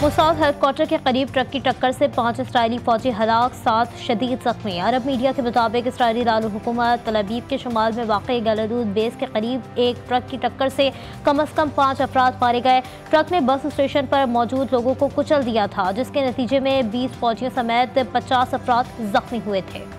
Mossad headquarter के करीब truck की टक्कर से पाँच इसराइली फौजी हलाक, सात शदीद जख्मी। अरब मीडिया के मुताबिक इसराइली दारकूमत तलबीब के शुमाल में वाक़ गलरूद बेस के करीब एक ट्रक की टक्कर से कम अज़ कम पाँच अफराद मारे गए। ट्रक ने बस स्टेशन पर मौजूद लोगों को कुचल दिया था, जिसके नतीजे में बीस फौजियों समेत पचास अफराद जख्मी हुए थे।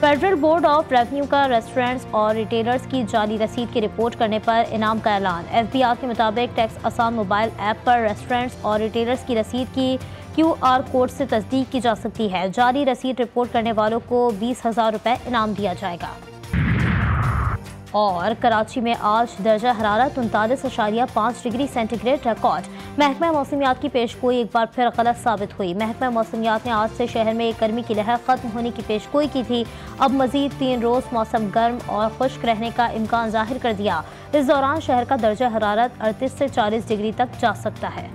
फेडरल बोर्ड ऑफ़ रेवेन्यू का रेस्टोरेंट्स और रिटेलर्स की जाली रसीद की रिपोर्ट करने पर इनाम का ऐलान। एफबीआर के मुताबिक टैक्स आसान मोबाइल ऐप पर रेस्टोरेंट्स और रिटेलर्स की रसीद की क्यू आर कोड से तस्दीक की जा सकती है। जाली रसीद रिपोर्ट करने वालों को बीस हज़ार रुपये इनाम दिया जाएगा। और कराची में आज दर्जा हरारत उनतालीस अशारिया पाँच डिग्री सेंटीग्रेड रिकॉर्ड। महकमा मौसमियात की पेश गोई एक बार फिर गलत साबित हुई। महकमा मौसमियात ने आज से शहर में गर्मी की लहर खत्म होने की पेश गोई की थी। अब मजीद तीन रोज़ मौसम गर्म और खुश्क रहने का इम्कान ज़ाहिर कर दिया। इस दौरान शहर का दर्जा हरारत अड़तीस से चालीस डिग्री तक जा सकता है।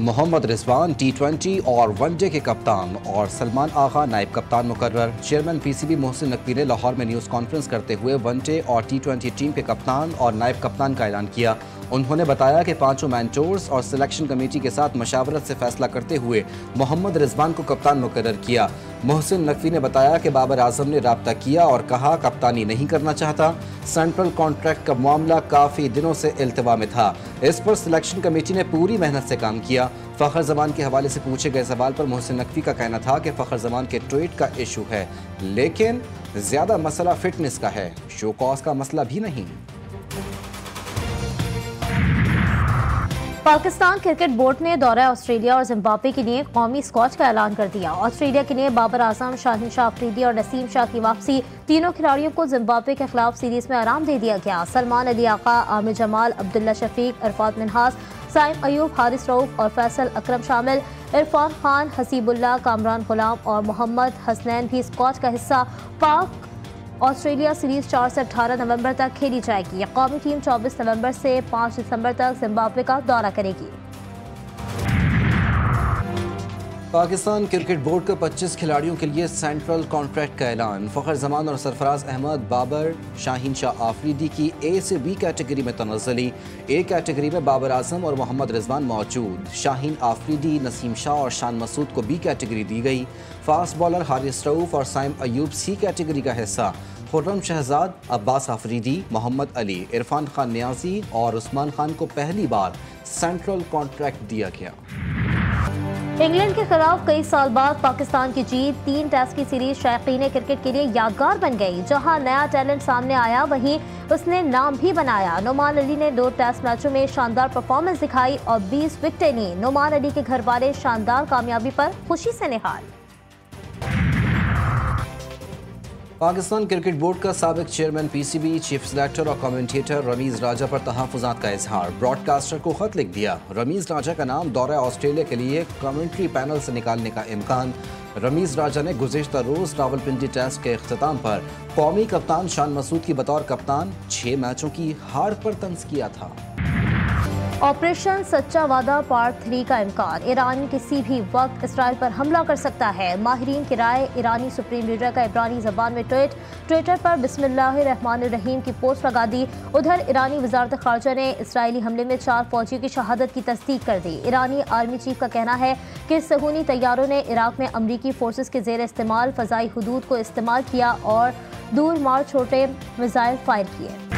मोहम्मद रिजवान टी ट्वेंटी और वनडे के कप्तान और सलमान आगा नायब कप्तान मुकर चेयरमैन पीसीबी मोहसिन नकवी ने लाहौर में न्यूज़ कॉन्फ्रेंस करते हुए वनडे और टी ट्वेंटी टीम के कप्तान और नायब कप्तान का ऐलान किया। उन्होंने बताया कि पाँचों मैंटोर्स और सिलेक्शन कमेटी के साथ मशावरत से फैसला करते हुए मोहम्मद रिजवान को कप्तान मुकर किया। मोहसिन नकवी ने बताया कि बाबर आज़म ने रबता किया और कहा, कप्तानी नहीं करना चाहता। सेंट्रल कॉन्ट्रैक्ट का मामला काफ़ी दिनों से अल्तवा में था। इस पर सिलेक्शन कमेटी ने पूरी मेहनत से काम किया। फ़खर जमान के हवाले से पूछे गए सवाल पर मोहसिन नकवी का कहना था कि फ़खर जमान के ट्वीट का इशू है, लेकिन ज़्यादा मसला फिटनेस का है। शो कॉज का मसला भी नहीं। पाकिस्तान क्रिकेट बोर्ड ने दौरा ऑस्ट्रेलिया और जिम्बाब्वे के लिए कौमी स्कॉच का ऐलान कर दिया। ऑस्ट्रेलिया के लिए बाबर आज़म, शाहिन शाह अफरीदी और नसीम शाह की वापसी तीनों खिलाड़ियों को जिम्बाब्वे के खिलाफ सीरीज़ में आराम दे दिया गया। सलमान अली आका, आमिर जमाल, अब्दुल्ला शफीक अरफात मिनहास, साइम अयूब, हारिस रऊफ और फैसल अक्रम शामिल। इरफान खान हसीबुल्ला कामरान गुलाम और मोहम्मद हसनैन भी स्कॉच का हिस्सा पाक ऑस्ट्रेलिया सीरीज़ 4 से 18 नवंबर तक खेली जाएगी। कौमी टीम 24 नवंबर से 5 दिसंबर तक जिम्बाब्वे का दौरा करेगी। पाकिस्तान क्रिकेट बोर्ड के 25 खिलाड़ियों के लिए सेंट्रल कॉन्ट्रैक्ट का ऐलान। फ़खर जमान और सरफराज अहमद, बाबर, शाहीन शाह आफरीदी की ए से बी कैटेगरी में तनजली। ए कैटेगरी में बाबर आज़म और मोहम्मद रिजवान मौजूद। शाहीन आफरीदी, नसीम शाह और शान मसूद को बी कैटेगरी दी गई। फास्ट बॉलर हारिस रऊफ और साइम अयूब सी कैटेगरी का हिस्सा। खुर्रम शहजाद, अब्बास आफरीदी, मोहम्मद अली, इरफान खान न्याजी और उस्मान खान को पहली बार सेंट्रल कॉन्ट्रैक्ट दिया गया। इंग्लैंड के खिलाफ कई साल बाद पाकिस्तान की जीत तीन टेस्ट की सीरीज़ शायकीन क्रिकेट के लिए यादगार बन गई, जहाँ नया टैलेंट सामने आया, वहीं उसने नाम भी बनाया। नुमान अली ने दो टेस्ट मैचों में शानदार परफॉर्मेंस दिखाई और 20 विकेटें ली नुमान अली के घर वाले शानदार कामयाबी पर खुशी से निहाल। पाकिस्तान क्रिकेट बोर्ड का सबक चेयरमैन, पीसीबी चीफ सेलेक्टर और कमेंटेटर रमीज राजा पर तहफात का इजहार। ब्रॉडकास्टर को खत लिख दिया। रमीज राजा का नाम दौरा ऑस्ट्रेलिया के लिए कमेंट्री पैनल से निकालने का इम्कान। रमीज राजा ने गुजशत रोज रावलपिंडी टेस्ट के अख्ताम पर कौमी कप्तान शान मसूद की बतौर कप्तान छह मैचों की हार पर तंज किया था। ऑपरेशन सच्चा वादा पार्ट थ्री का इम्कान ईरान किसी भी वक्त इसराइल पर हमला कर सकता है। माहरीन की राय, ईरानी सुप्रीम लीडर का इब्रानी जबान में ट्वीट। ट्विटर पर बिस्मिल्लाहिर्रहमानिर्रहीम की पोस्ट लगा दी। उधर ईरानी वजारत खारजा ने इसराइली हमले में चार फौजियों की शहादत की तस्दीक कर दी। ईरानी आर्मी चीफ का कहना है कि सहूनी तैयारों ने इराक में अमरीकी फोर्सेज के जेर इस्तेमाल, फ़जाई हदूद को इस्तेमाल किया और दूर मार छोटे मिज़ाइल फायर किए।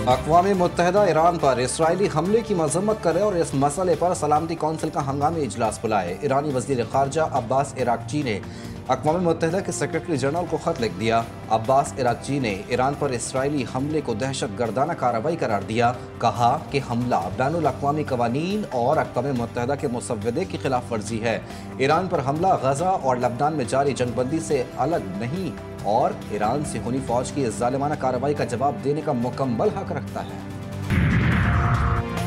अकवा मुतहदा ईरान पर इसराइली हमले की मजम्मत करे और इस मसले पर सलामती कौंसिल का हंगामी इजलास बुलाए। ईरानी वज़ीर खारजा अब्बास इराकची ने अकवा मुतहदा के सेक्रेटरी जनरल को खत लिख दिया। अब्बास इराकची ने ईरान पर इसराइली हमले को दहशत गर्दाना कार्रवाई करार दिया। कहा कि हमला बैन अवी कवानीन और अकवा मुतहदा के मुसवदे की खिलाफ वर्जी है। ईरान पर हमला गजा और लबनान में जारी जंगबंदी से अलग नहीं और ईरान से होनी फौज की जालिमाना कार्रवाई का जवाब देने का मुकम्मल हक रखता है।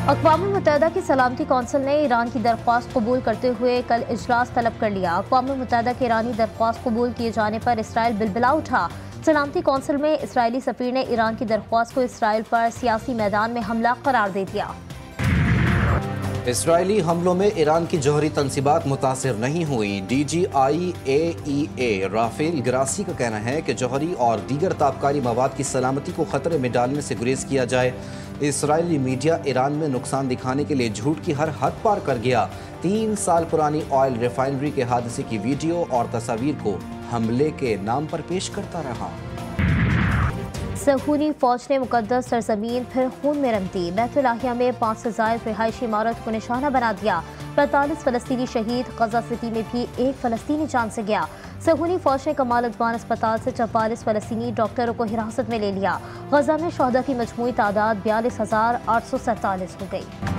अकवा मुतहदा की सलामती कौंसिल ने ईरान की दरख्वास्त कबूल करते हुए कल इजलास तलब कर लिया। अकवा मुतहदा के ईरानी दरख्वास्त कबूल किए जाने पर इसराइल बिलबिला उठा। सलामती कौंसिल में इसराइली सफीर ने ईरान की दरख्वास्त को इसराइल पर सियासी मैदान में हमला करार दे दिया। इसराइली हमलों में ईरान की जौहरी तनसीबात मुतासर नहीं हुई। D G I A E A Rafael Grossi का कहना है कि जौहरी और दीगर ताबकारी मवाद की सलामती को खतरे में डालने से गुरेज किया जाए। इसराइली मीडिया ईरान में नुकसान दिखाने के लिए झूठ की हर हद पार कर गया। तीन साल पुरानी ऑयल रिफाइनरी के हादसे की वीडियो और तस्वीर को हमले के नाम पर पेश करता रहा। सहूनी फौज ने मुकदस सरजमीन, फिर खून में रंग दी। बैतुलाहिया में पाँच से जायद रिहायशी इमारत को निशाना बना दिया। पैंतालीस फलस्तीनी शहीद, गजा सिटी में भी एक फलस्तीनी जान से गया। सहूनी फौज ने कमाल अदवान अस्पताल से चौवालीस फलस्तीनी डॉक्टरों को हिरासत में ले लिया। गजा में शहदा की मजमू तादाद बयालीस हज़ार आठ सौ सैंतालीस हो गई।